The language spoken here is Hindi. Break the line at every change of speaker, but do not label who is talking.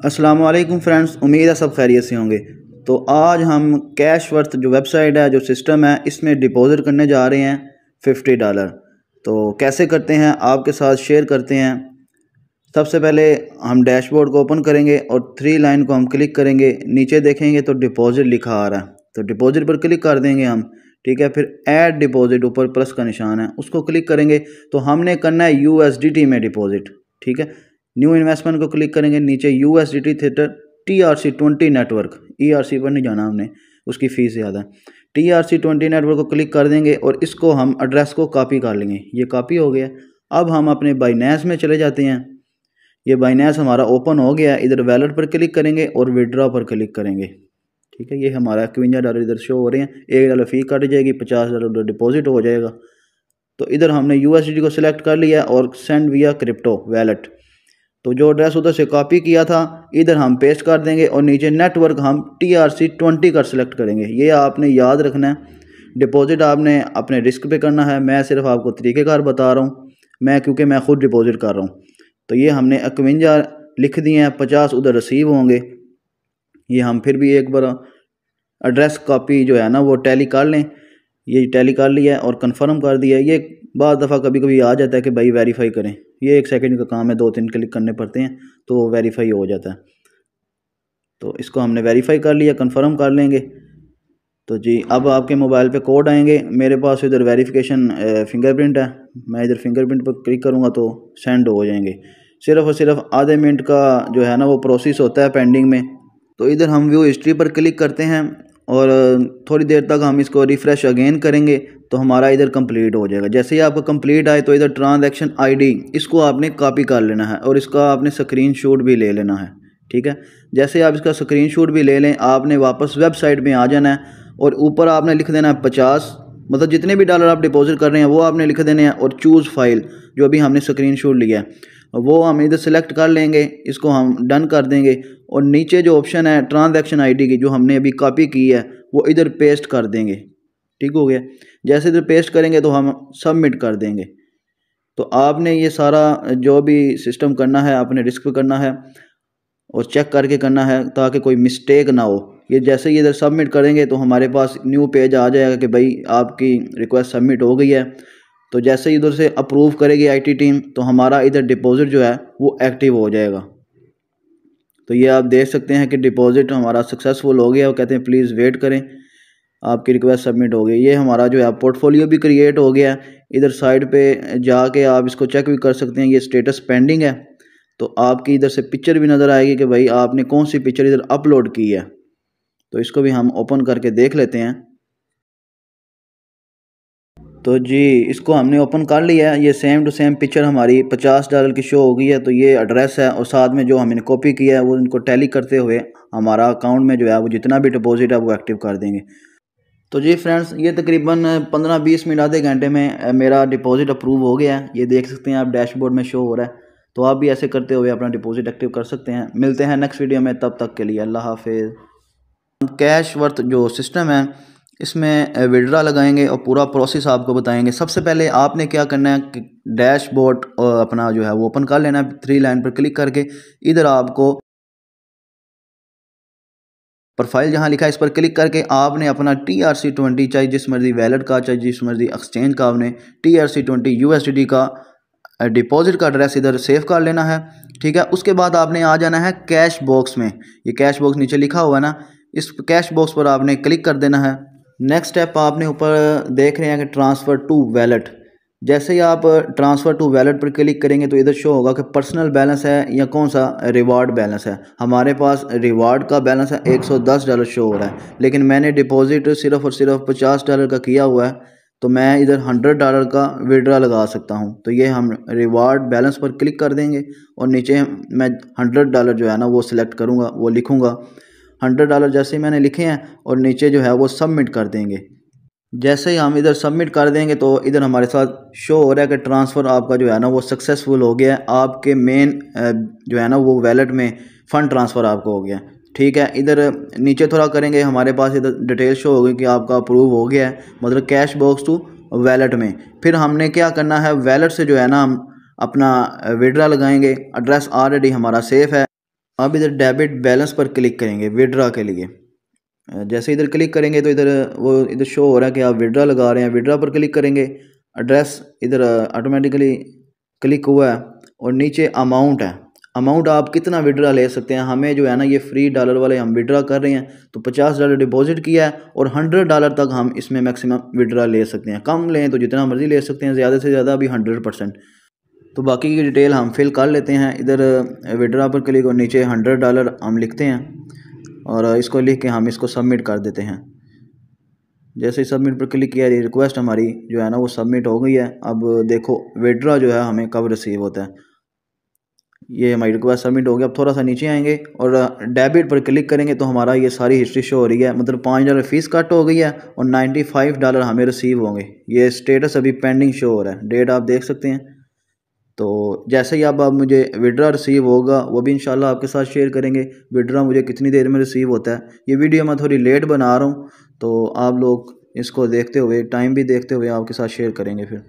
अस्सलाम वालेकुम फ्रेंड्स, उम्मीद है सब खैरियत से होंगे। तो आज हम कैश वर्थ जो वेबसाइट है, जो सिस्टम है, इसमें डिपॉज़िट करने जा रहे हैं फिफ्टी डॉलर। तो कैसे करते हैं, आपके साथ शेयर करते हैं। सबसे पहले हम डैशबोर्ड को ओपन करेंगे और थ्री लाइन को हम क्लिक करेंगे। नीचे देखेंगे तो डिपॉज़िट लिखा आ रहा है। तो डिपॉज़िट पर क्लिक कर देंगे हम, ठीक है? फिर ऐड डिपॉज़िट ऊपर प्लस का निशान है, उसको क्लिक करेंगे। तो हमने करना है यूएसडीटी में डिपॉज़िट, ठीक है? न्यू इन्वेस्टमेंट को क्लिक करेंगे, नीचे U S D T tether T R C twenty network E R C पर नहीं जाना हमने, उसकी फ़ीस ज़्यादा T R C twenty network को क्लिक कर देंगे और इसको हम एड्रेस को कॉपी कर लेंगे। ये कॉपी हो गया। अब हम अपने बाइनेस में चले जाते हैं। ये बाइनेस हमारा ओपन हो गया इधर वैलेट पर क्लिक करेंगे और विड्रॉ पर क्लिक करेंगे। ठीक है, ये हमारा इक्वंजा डॉलर इधर शो हो रहे हैं। एक डॉलर फ़ी कट जाएगी, पचास डॉलर डिपॉजिट हो जाएगा। तो इधर हमने यू को सिलेक्ट कर लिया और सेंड विया क्रिप्टो वैलेट तो जो एड्रेस उधर से कॉपी किया था, इधर हम पेस्ट कर देंगे और नीचे नेटवर्क हम टी आर सी ट्वेंटी का सिलेक्ट करेंगे। ये आपने याद रखना है। डिपॉजिट आपने अपने रिस्क पे करना है। मैं सिर्फ़ आपको तरीक़ेकार बता रहा हूँ। मैं क्योंकि मैं ख़ुद डिपॉजिट कर रहा हूँ। तो ये हमने इकवंजा लिख दिए हैं। पचास उधर रिसीव होंगे। ये हम फिर भी एक बार एड्रेस कॉपी जो है ना, वो टैली कर लें। ये टैली कर लिया और कंफर्म कर दिया ये बाद दफ़ा कभी कभी आ जाता है कि भाई वेरीफाई करें। ये एक सेकंड का काम है, दो तीन क्लिक करने पड़ते हैं तो वेरीफाई हो जाता है। तो इसको हमने वेरीफाई कर लिया कंफर्म कर लेंगे। तो जी, अब आपके मोबाइल पे कोड आएँगे। मेरे पास इधर वेरिफिकेशन फिंगरप्रिंट है। मैं इधर फिंगरप्रिंट पर क्लिक करूँगा तो सेंड हो जाएँगे। सिर्फ़ और सिर्फ़ आधे मिनट का जो है ना, वो प्रोसेस होता है पेंडिंग में। तो इधर हम व्यू हिस्ट्री पर क्लिक करते हैं। और थोड़ी देर तक हम इसको रिफ़्रेश अगेन करेंगे तो हमारा इधर कंप्लीट हो जाएगा। जैसे ही आपका कंप्लीट आए तो इधर ट्रांजैक्शन आईडी इसको आपने कॉपी कर लेना है और इसका आपने स्क्रीन शॉट भी ले लेना है, ठीक है? जैसे आप इसका स्क्रीन शॉट भी ले लें, आपने वापस वेबसाइट में आ जाना है और ऊपर आपने लिख देना है पचास मतलब जितने भी डॉलर आप डिपॉजिट कर रहे हैं, वो आपने लिख देने हैं और चूज़ फ़ाइल जो अभी हमने स्क्रीन शॉट लिया है। वो हम इधर सेलेक्ट कर लेंगे, इसको हम डन कर देंगे। और नीचे जो ऑप्शन है ट्रांजैक्शन आईडी की, जो हमने अभी कॉपी की है, वो इधर पेस्ट कर देंगे। ठीक हो गया? जैसे इधर पेस्ट करेंगे तो हम सबमिट कर देंगे। तो आपने ये सारा जो भी सिस्टम करना है अपने रिस्क पे करना है, और चेक करके करना है, ताकि कोई मिस्टेक ना हो। ये जैसे ही इधर सबमिट करेंगे तो हमारे पास न्यू पेज आ जाएगा कि भाई आपकी रिक्वेस्ट सबमिट हो गई है। तो जैसे ही इधर से अप्रूव करेगी आईटी टीम तो हमारा इधर डिपॉज़िट जो है, वो एक्टिव हो जाएगा। तो ये आप देख सकते हैं कि डिपॉज़िट हमारा सक्सेसफुल हो गया वो कहते हैं प्लीज़ वेट करें। आपकी रिक्वेस्ट सबमिट हो गई। ये हमारा जो है पोर्टफोलियो भी क्रिएट हो गया। इधर साइड पे जाके आप इसको चेक भी कर सकते हैं, ये स्टेटस पेंडिंग है। तो आपकी इधर से पिक्चर भी नज़र आएगी कि भाई आपने कौन सी पिक्चर इधर अपलोड की है। तो इसको भी हम ओपन करके देख लेते हैं। तो जी, इसको हमने ओपन कर लिया है। ये सेम टू सेम पिक्चर हमारी पचास डॉलर की शो हो गई है। तो ये एड्रेस है और साथ में जो हमने कॉपी किया है, वो इनको टैली करते हुए हमारा अकाउंट में जो है, वो जितना भी डिपॉजिट है, वो एक्टिव कर देंगे। तो जी फ्रेंड्स ये तकरीबन पंद्रह बीस मिनट, आधे घंटे में मेरा डिपॉजिट अप्रूव हो गया है। ये देख सकते हैं आप डैशबोर्ड में शो हो रहा है। तो आप भी ऐसे करते हुए अपना डिपॉजिट एक्टिव कर सकते हैं। मिलते हैं नेक्स्ट वीडियो में, तब तक के लिए अल्लाह हाफिज़। कैश वर्थ जो सिस्टम है इसमें विड्रा लगाएँगे और पूरा प्रोसेस आपको बताएँगे। सबसे पहले आपने क्या करना है कि डैशबोर्ड अपना जो है वो ओपन कर लेना है थ्री लाइन पर क्लिक करके। इधर आपको प्रोफ़ाइल जहाँ लिखा है, इस पर क्लिक करके आपने अपना टी आर सी ट्वेंटी चाहे जिस मर्ज़ी वैलेट का, चाहे जिस मर्ज़ी एक्सचेंज का आपने T R C twenty U S D का डिपॉजिट का एड्रेस इधर सेव कर लेना है, ठीक है? उसके बाद आपने आ जाना है कैश बॉक्स में। ये कैश बॉक्स नीचे लिखा हुआ है ना, इस कैश बॉक्स पर आपने क्लिक कर देना है। नेक्स्ट स्टेप आपने ऊपर देख रहे हैं कि ट्रांसफ़र टू वैलेट जैसे ही आप ट्रांसफ़र टू वैलेट पर क्लिक करेंगे तो इधर शो होगा कि पर्सनल बैलेंस है या कौन सा रिवार्ड बैलेंस है। हमारे पास रिवार्ड का बैलेंस है 110 डॉलर शो हो रहा है। लेकिन मैंने डिपॉजिट सिर्फ़ और सिर्फ़ 50 डॉलर का किया हुआ है तो मैं इधर 100 डॉलर का विड्रा लगा सकता हूँ। तो ये हम रिवार्ड बैलेंस पर क्लिक कर देंगे और नीचे मैं 100 डॉलर जो है ना वो सिलेक्ट करूँगा, वो लिखूँगा। हंड्रेड डॉलर जैसे ही मैंने लिखे हैं और नीचे जो है वो सबमिट कर देंगे। जैसे ही हम इधर सबमिट कर देंगे तो इधर हमारे साथ शो हो रहा है कि ट्रांसफ़र आपका जो है ना वो सक्सेसफुल हो गया है। आपके मेन जो है ना वो वैलेट में फ़ंड ट्रांसफ़र आपको हो गया ठीक है, इधर नीचे थोड़ा करेंगे, हमारे पास इधर डिटेल शो होगी कि आपका अप्रूव हो गया है मतलब कैश बॉक्स टू वैलेट में। फिर हमने क्या करना है वैलेट से जो है ना हम अपना विड्रा लगाएँगे। एड्रेस ऑलरेडी हमारा सेफ़ है। अब इधर डेबिट बैलेंस पर क्लिक करेंगे विड्रा के लिए। जैसे इधर क्लिक करेंगे तो इधर वो इधर शो हो रहा है कि आप विड्रा लगा रहे हैं। विड्रा पर क्लिक करेंगे एड्रेस इधर ऑटोमेटिकली क्लिक हुआ है और नीचे अमाउंट है। अमाउंट आप कितना विड्रा ले सकते हैं? हमें जो है ना ये फ्री डॉलर वाले हम विड्रा कर रहे हैं तो पचास डॉलर डिपॉजिट किया है और हंड्रेड डॉलर तक हम इसमें मैक्सिमम विड्रा ले सकते हैं। कम लें तो जितना मर्ज़ी ले सकते हैं, ज़्यादा से ज़्यादा अभी हंड्रेड परसेंट तो बाकी की डिटेल हम फिल कर लेते हैं। इधर विड्रा पर क्लिक और नीचे हंड्रेड डॉलर हम लिखते हैं और इसको लिख के हम इसको सबमिट कर देते हैं। जैसे ही सबमिट पर क्लिक किया रिक्वेस्ट हमारी जो है ना, वो सबमिट हो गई है। अब देखो विड्रा जो है हमें कब रिसीव होता है। ये हमारी रिक्वेस्ट सबमिट हो गया अब थोड़ा सा नीचे आएँगे और डेबिट पर क्लिक करेंगे तो हमारा ये सारी हिस्ट्री शो हो रही है। मतलब पाँच डॉलर फ़ीस कट हो गई है और नाइन्टी फाइव डॉलर हमें रिसीव होंगे। ये स्टेटस अभी पेंडिंग शो हो रहा है। डेट आप देख सकते हैं। तो जैसे ही अब आप मुझे विड्रा रिसीव होगा, वो भी इंशाल्लाह आपके साथ शेयर करेंगे। विड्रा मुझे कितनी देर में रिसीव होता है? ये वीडियो मैं थोड़ी लेट बना रहा हूँ तो आप लोग इसको देखते हुए टाइम भी देखते हुए आपके साथ शेयर करेंगे फिर।